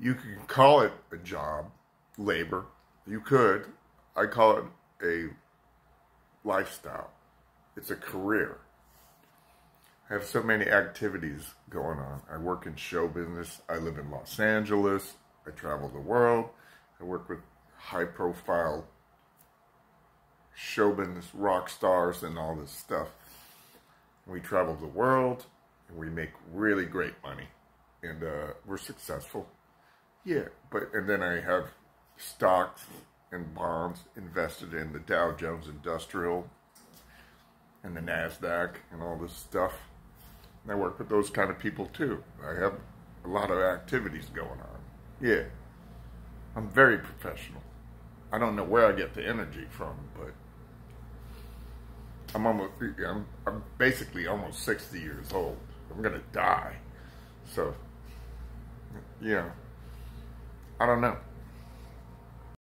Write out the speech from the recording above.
you can call it a job, labor. You could. I call it a lifestyle. It's a career. I have so many activities going on. I work in show business. I live in Los Angeles. I travel the world. I work with high profile show business rock stars and all this stuff. We travel the world and we make really great money and uh, we're successful. Yeah, but and then I have stocks and bonds invested in the Dow Jones Industrial and the NASDAQ and all this stuff. And I work with those kind of people too. I have a lot of activities going on. Yeah. I'm very professional. I don't know where I get the energy from, but I'm almost, I'm, I'm basically almost 60 years old. I'm going to die. So, yeah. I don't know.